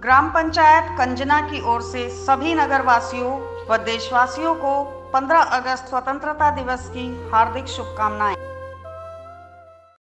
ग्राम पंचायत कंजना की ओर से सभी नगरवासियों व देशवासियों को 15 अगस्त स्वतंत्रता दिवस की हार्दिक शुभकामनाएँ।